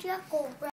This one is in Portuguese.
Can we?